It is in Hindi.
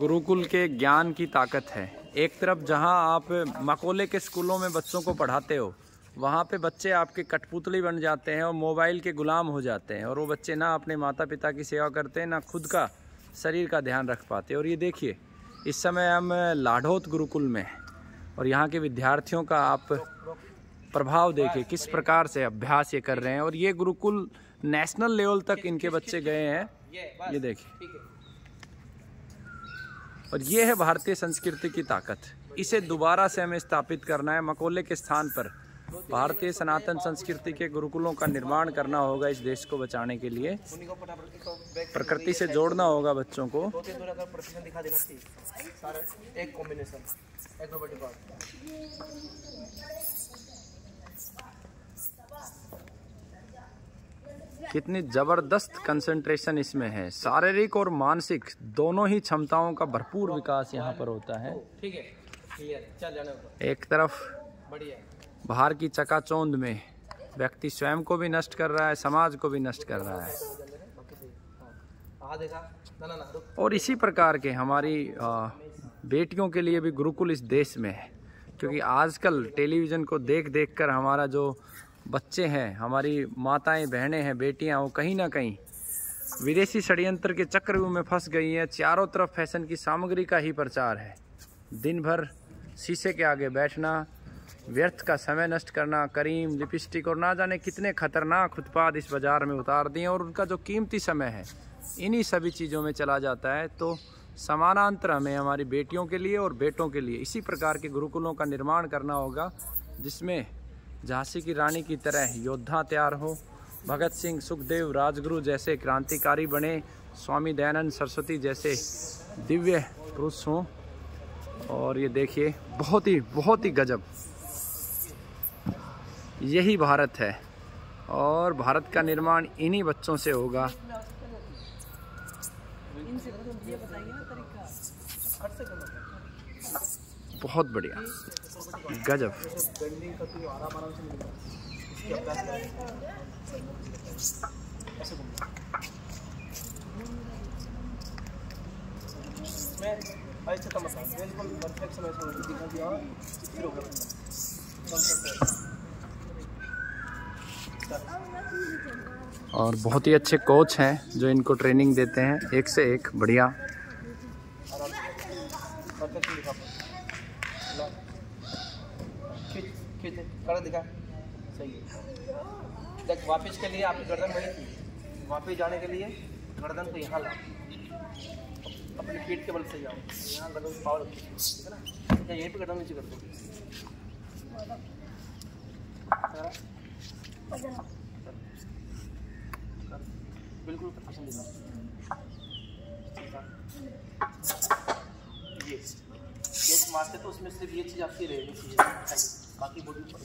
गुरुकुल के ज्ञान की ताकत है। एक तरफ़ जहाँ आप मकोले के स्कूलों में बच्चों को पढ़ाते हो, वहाँ पे बच्चे आपके कठपुतली बन जाते हैं और मोबाइल के गुलाम हो जाते हैं और वो बच्चे ना अपने माता पिता की सेवा करते हैं ना खुद का शरीर का ध्यान रख पाते। और ये देखिए, इस समय हम लाढ़ौत गुरुकुल में हैं और यहाँ के विद्यार्थियों का आप प्रभाव देखिए, किस प्रकार से अभ्यास ये कर रहे हैं। और ये गुरुकुल नेशनल लेवल तक इनके बच्चे गए हैं। ये देखिए। और ये है भारतीय संस्कृति की ताकत। इसे दोबारा से हमें स्थापित करना है। मकोले के स्थान पर भारतीय सनातन संस्कृति के गुरुकुलों का निर्माण करना होगा इस देश को बचाने के लिए। प्रकृति से जोड़ना होगा बच्चों को। कितनी ज़बरदस्त कंसंट्रेशन इसमें है। शारीरिक और मानसिक दोनों ही क्षमताओं का भरपूर विकास यहाँ पर होता है। ठीक है चल जाने एक तरफ़ बाहर की चकाचौंध में व्यक्ति स्वयं को भी नष्ट कर रहा है समाज को भी नष्ट कर रहा है। और इसी प्रकार के हमारी बेटियों के लिए भी गुरुकुल इस देश में है। क्योंकि आजकल टेलीविज़न को देख देख कर हमारा जो बच्चे हैं, हमारी माताएँ, बहनें हैं, बेटियाँ, वो कहीं ना कहीं विदेशी षड्यंत्र के चक्रव्यूह में फंस गई हैं। चारों तरफ़ फ़ैशन की सामग्री का ही प्रचार है। दिन भर शीशे के आगे बैठना, व्यर्थ का समय नष्ट करना, करीम, लिपस्टिक और ना जाने कितने खतरनाक उत्पाद इस बाज़ार में उतार दिए और उनका जो कीमती समय है, इन्हीं सभी चीज़ों में चला जाता है। तो समानांतर हमें हमारी बेटियों के लिए और बेटों के लिए इसी प्रकार के गुरुकुलों का निर्माण करना होगा, जिसमें झांसी की रानी की तरह योद्धा तैयार हो। भगत सिंह, सुखदेव, राजगुरु जैसे क्रांतिकारी बने। स्वामी दयानंद, सरस्वती जैसे दिव्य पुरुष हों। और ये देखिए, बहुत ही बहुत ही गजब। यही भारत है। और भारत का निर्माण इन्हीं बच्चों से होगा। बहुत बढ़िया। गजब। और बहुत ही अच्छे कोच हैं जो इनको ट्रेनिंग देते हैं, एक से एक, बढ़िया। दिखा। सही। है वापस के लिए आपकी गर्दन वही थी। वापस जाने के लिए गर्दन को यहाँ ला अपने पीठ के बल से जाओ। यहाँ गर्दन पावर ठीक है ना? यहीं पे गर्दन नीचे कर दो। बिल्कुल पसंद ये। ये मारते तो उसमें सिर्फ़ ये चीज़ आपकी रहेगी बाकी बॉडी पर